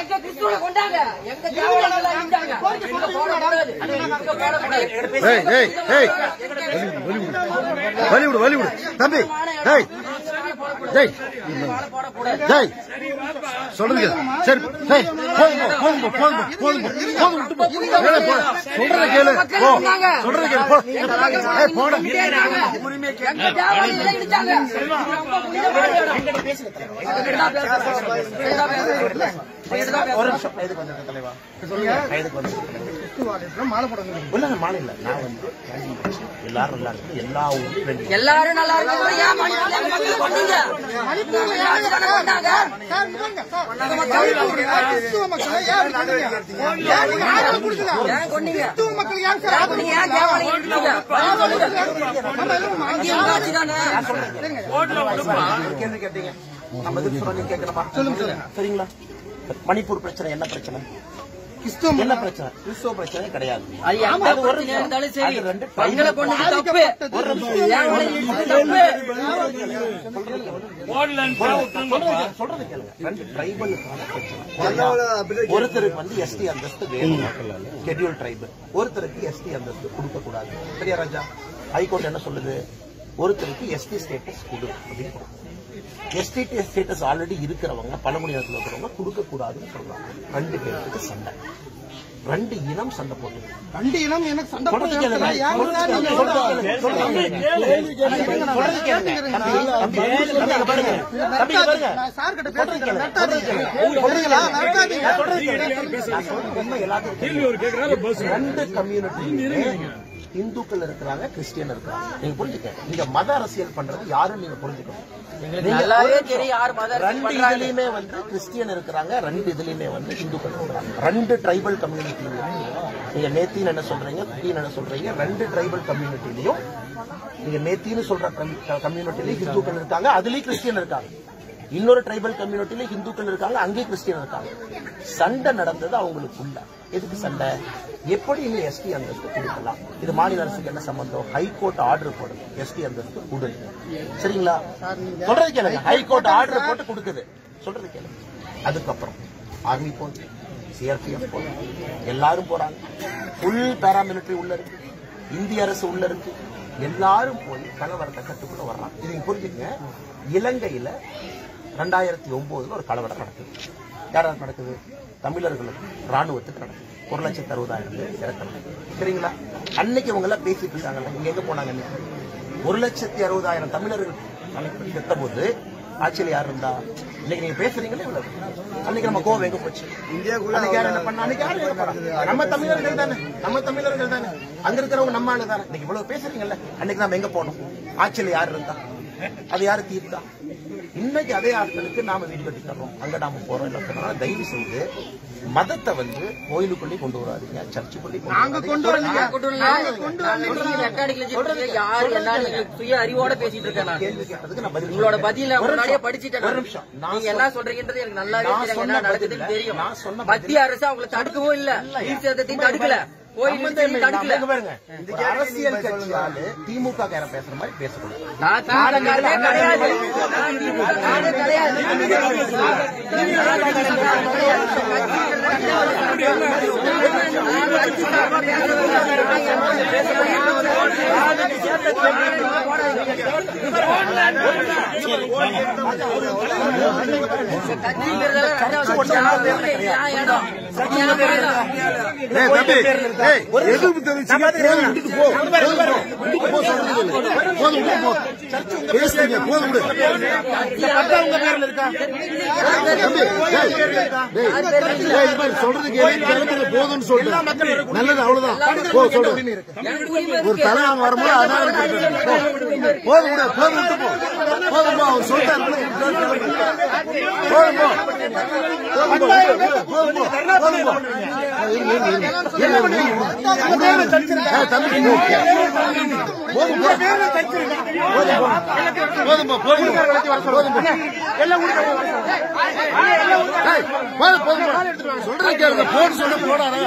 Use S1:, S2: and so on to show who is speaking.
S1: எங்க கிறிஸ்துவனை கொண்டாங்க. எங்க தேவாலயங்களை அழிச்சாங்க.
S2: தம்பி டேய் சொல்றது கேளு. சரி டேய் போதும் போதும் போதும் போதும் போதும் விட்டு போ மேலே போ. சொல்றத கேளு. போ. சொல்றத கேளு போ. ஏய் போடா.
S1: இது
S3: இல்ல மாலை இல்ல. நான் வந்து எல்லாரும் நல்லா இருக்கு எல்லா
S1: எல்லாரும் நல்லா
S3: கேள்வி கேட்டீங்க நம்ம பதில் சொல்ல சொல்லுங்க. சரிங்களா? மணிப்பூர் பிரச்சனை என்ன பிரச்சனை? என்ன பிரச்சனை? கிறிஸ்துவ பிரச்சனை கிடையாது. சொல்றது கேளுங்க. ரெண்டு ட்ரைபலுக்கான பிரச்சனை. ஒருத்தருக்கு வந்து எஸ்டி அந்தஸ்து வேணும் ஷெட்யூல் ட்ரைப் ஒருத்தருக்கு எஸ்டி அந்தஸ்து கொடுக்க கூடாது சரியா ராஜா? ஹைகோர்ட் என்ன சொல்லுது? ஒருத்தருக்கு எஸ்டி ஸ்டேட்டஸ் கொடு அப்படின்னு எஸ்டி ஸ்டேட்டஸ் ஆல்ரெடி இருக்கிறவங்க பழங்குடியினத்தில் இருக்கிறவங்க கொடுக்க கூடாதுன்னு சொல்றாங்க. ரெண்டு பேருக்கு சண்டை. ரெண்டு இனம் சண்டை போட்டு
S4: ரெண்டு இனம் எனக்கு சண்டை.
S3: ரெண்டு கம்யூனிட்டி இந்துக்கள் இருக்கிறாங்க கிறிஸ்டியன் இருக்கிறாங்க. நீங்க புரிஞ்சுக்க நீங்க மத அரசியல் பண்றது யாரும் நீங்க புரிஞ்சுக்கணும். ரெண்டு. இதுலயுமே வந்து கிறிஸ்டியன் இருக்கிறாங்க ரெண்டு இதுலயுமே வந்து இந்துக்கள் இருக்கிறாங்க. ரெண்டு ட்ரைபல் கம்யூனிட்டிலையும் நீங்க நேத்தின்னு என்ன சொல்றீங்க குட்டின்னு என்ன சொல்றீங்க ரெண்டு ட்ரைபல் கம்யூனிட்டிலையும் நீங்க நேத்தின்னு சொல்ற கம்யூனிட்டிலையும் இந்துக்கள் இருக்காங்க அதுலயும் கிறிஸ்டியன் இருக்காங்க. இன்னொரு ட்ரைபல் கம்யூனிட்டியில இந்துக்கள் இருக்காங்க அங்கே கிறிஸ்டியன் இருக்காங்க. சண்டை நடந்தது அவங்களுக்குள்ள. எதுக்கு சண்டை? எப்படி நீ எஸ்டி அந்தஸ்து கொடுக்கலாம்? இது மாநில அரசுக்கு என்ன சம்பந்தம்? ஹைகோர்ட் ஆர்டர் போடுது எஸ்டி அந்தஸ்து கொடுங்க. சரிங்களா? சொல்றது கேளுங்க. ஹைகோர்ட் ஆர்டர் போட்டு கொடுக்குது. சொல்றது கேளுங்க. அதுக்கப்புறம் ஆர்மி போகுது சிஆர்பிஎஃப் போகுது. எல்லாரும் போறாங்க. ஃபுல் பேராமிலிட்டரி உள்ள இருக்கு. இந்திய அரசு உள்ள இருக்கு. எல்லாரும் போய் கலவரத்தை கட்டுக்குள்ள வர்றாங்க. இதை புரிஞ்சுங்க. புரிஞ்சுக்கங்க இலங்கையில ரெண்டாயிரத்தி ஒன்பதுல ஒரு கலவரம் நடக்குது. யாராவது நடக்குது? தமிழர்களுக்கு ராணுவத்துக்கு நடக்குது. ஒரு லட்சத்தி அறுபதாயிரம் பேர் இறக்கணும் சரிங்களா? அன்னைக்கு இவங்க எல்லாம் பேசிட்டு இருக்காங்கல்ல இங்க எங்க போனாங்க அன்னைக்கு? ஒரு லட்சத்தி அறுபதாயிரம் தமிழர்கள் அன்னைக்கு செத்த போது ஆட்சியில் யார் இருந்தா? இன்னைக்கு நீங்க பேசுறீங்களே இவ்வளவு அன்னைக்கு நம்ம கோவம் எங்க போச்சு? அன்னைக்கு யார் என்ன பண்ணா? அன்னைக்கு யாரு போறாங்க? நம்ம தமிழர்கள் தானே. நம்ம தமிழர்கள் தானே. அங்க இருக்கிறவங்க நம்ம ஆளு தானே இன்னைக்கு இவ்வளவு பேசுறீங்கல்ல. அன்னைக்கு நாம எங்க போனோம்? ஆட்சியில் யார் இருந்தா? அது யாரு தீர்த்தா? இன்னைக்கு அதே ஆட்களுக்கு நாம வீடு கட்டி தர்றோம். அங்க நாம போறோம். சொன்னா தயவு செய்து மதத்தை வந்து கோயிலுக்குள்ளே கொண்டு வராதீங்க. சர்ச்சுக்குள்ளே
S4: நாங்க கொண்டு
S1: கொண்டு அறிவோட பேசிட்டு இருக்கேன் உங்களோட. பதில முன்னாடியே. படிச்சுட்டேன்
S3: ஒரு. நிமிஷம்.
S1: நீங்க என்ன சொல்றீங்கன்றது எனக்கு நல்லாவே தெரியும். நடக்குதுன்னு தெரியும் மத்திய அரசு அவங்களை தடுக்கவும் இல்ல? தடுக்கல.
S3: அரசியல் கட்சியால திமுக கார பேசுற மாதிரி பேசக்கூடாது
S1: நான்
S2: போதும் விட்டுட்டு போ. பேசுறீங்க போதும் விடு. தம்பி ஏய், டேய், ஏய், இது மாதிரி சொல்றது கேளு கிளம்புங்க போதும்னு நல்லது அவ்வளவுதான். போ சொல்றேன் ஒரு தலைவன் வரும்போது அதான். போதும் விடு. போதும் விட்டு போ. போதும் போ. அவன் சொல்லிட்டாரு போதும் போ போதும் போ. போதும் போ. போதும் போ சொல்ல போனாரு?